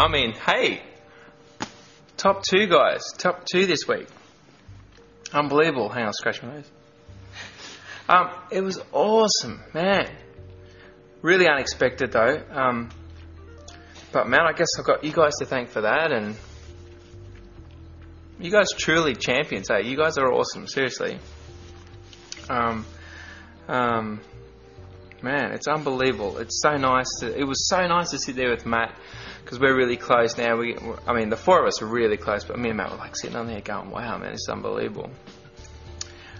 I mean, hey, top two guys, top two this week. Unbelievable. Hang on, scratch my nose. Um, it was awesome, man. Really unexpected though. Um, but man, I guess I've got you guys to thank for that, and you guys truly champions. Hey, you guys are awesome. Seriously. Um, um, man, it's unbelievable. It's so nice. To, it was so nice to sit there with Matt because we're really close now. We, I mean, the four of us are really close, but me and Matt were like sitting on there going, "Wow, man, it's unbelievable."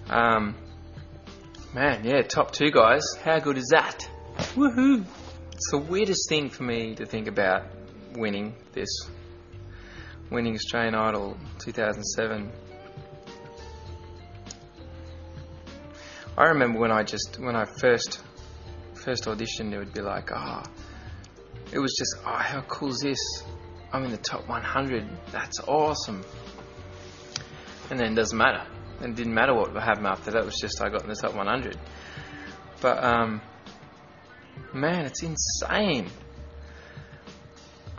Um, man, yeah, top two guys. How good is that? Woohoo! It's the weirdest thing for me to think about winning this, winning Australian Idol 2007. I remember when I just when I first first audition, it would be like, ah, oh, it was just, oh, how cool is this? I'm in the top 100. That's awesome. And then it doesn't matter. And it didn't matter what happened after that. It was just I got in the top 100. But um, man, it's insane.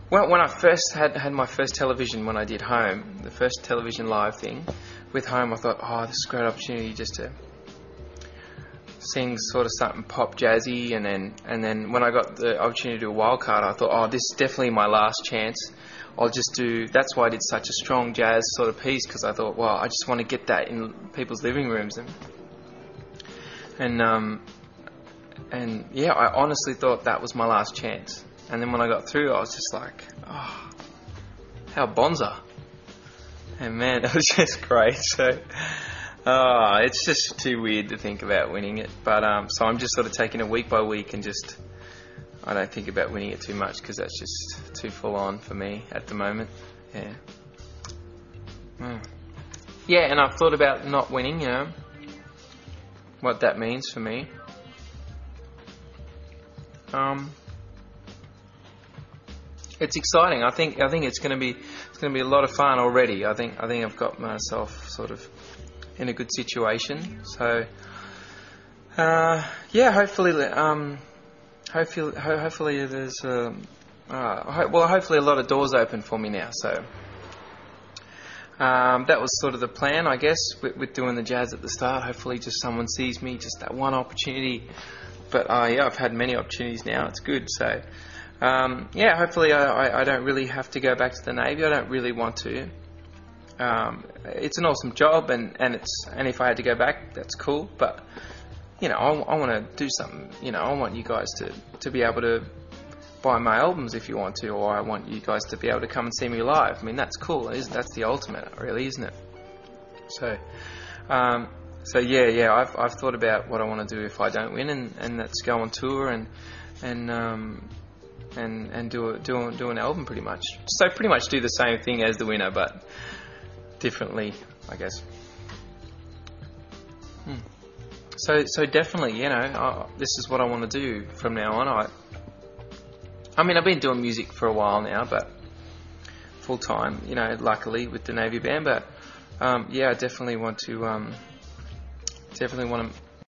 When, when I first had had my first television, when I did Home, the first television live thing with Home, I thought, oh, this is a great opportunity just to sing sort of something pop jazzy, and then and then when I got the opportunity to do a wild card, I thought, oh, this is definitely my last chance. I'll just do. That's why I did such a strong jazz sort of piece because I thought, well, I just want to get that in people's living rooms and and um, and yeah, I honestly thought that was my last chance. And then when I got through, I was just like, oh, how bonza. And man, it was just great. So. Oh, it's just too weird to think about winning it. But um, so I'm just sort of taking it week by week and just I don't think about winning it too much because that's just too full on for me at the moment. Yeah. Mm. Yeah, and I've thought about not winning. You know what that means for me. Um, it's exciting. I think I think it's going to be it's going to be a lot of fun already. I think I think I've got myself sort of in a good situation. So, uh, yeah, hopefully, um, hopefully, ho- hopefully there's, um, uh, ho- well, hopefully a lot of doors open for me now. So. Um, that was sort of the plan, I guess, with, with, doing the jazz at the start. Hopefully, just someone sees me, just that one opportunity. But uh, yeah, I've had many opportunities now. It's good. So um, yeah, hopefully, I, I, I, don't really have to go back to the navy. I don't really want to. Um, it's an awesome job, and, and it's and if I had to go back, that's cool. But you know, I, I want to do something. You know, I want you guys to, to be able to buy my albums if you want to, or I want you guys to be able to come and see me live. I mean, that's cool. Is that's the ultimate, really, isn't it? So, um, so yeah, yeah. I've I've thought about what I want to do if I don't win, and, and that's go on tour and and um, and and do a, do a, do an album pretty much. So pretty much do the same thing as the winner, but differently, I guess. Hmm. So, so definitely, you know, uh, this is what I want to do from now on. I, I mean, I've been doing music for a while now, but full time, you know, luckily with the Navy band. But um, yeah, I definitely want to, um, definitely want to